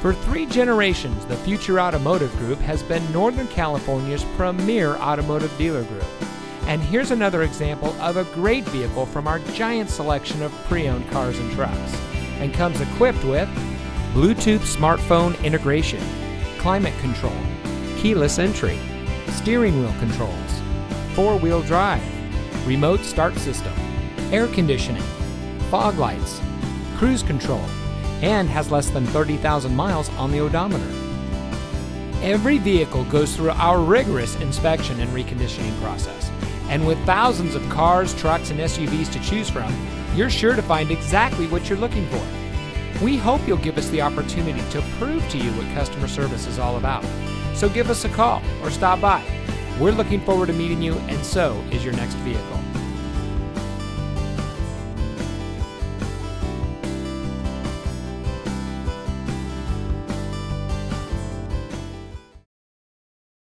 For three generations, the Future Automotive Group has been Northern California's premier automotive dealer group. And here's another example of a great vehicle from our giant selection of pre owned cars and trucks. And comes equipped with Bluetooth smartphone integration, climate control, keyless entry, steering wheel controls, four wheel drive, remote start system, air conditioning, fog lights, cruise control, and has less than 30,000 miles on the odometer. Every vehicle goes through our rigorous inspection and reconditioning process. And with thousands of cars, trucks, and SUVs to choose from, you're sure to find exactly what you're looking for. We hope you'll give us the opportunity to prove to you what customer service is all about. So give us a call or stop by. We're looking forward to meeting you, and so is your next vehicle.